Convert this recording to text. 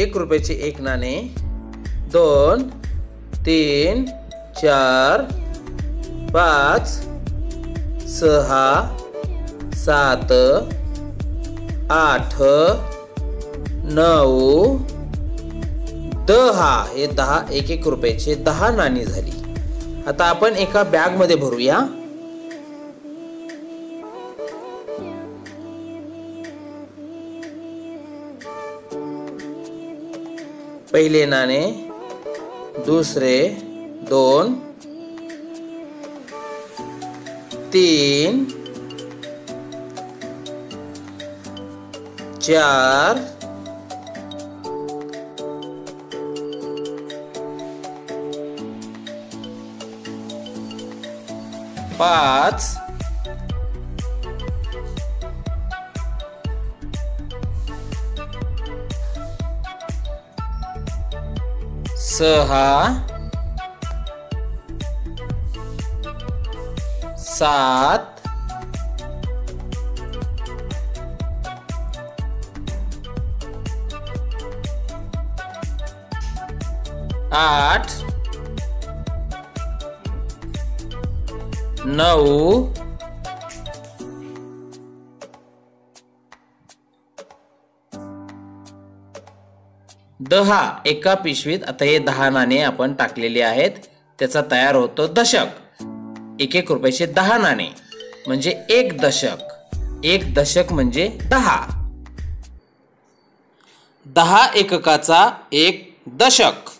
एक रुपयाचे एक नाणे दोन तीन चार पाच सहा सात आठ नऊ दहा. हे दहा एक एक रुपयाचे दहा नाणी झाली. आता आपण एका बॅगमध्ये भरूया. पहिले नाणे दुसरे दोन तीन चार पाच सहा सात आठ नऊ दहा एका पिशवीत आता हे दहा नाणे आपण टाकलेले आहेत त्याचा तयार होतो दशक. एक एक रुपयाचे दहा नाणे म्हणजे एक दशक. एक दशक म्हणजे दहा. दहा एककाचा एक दशक.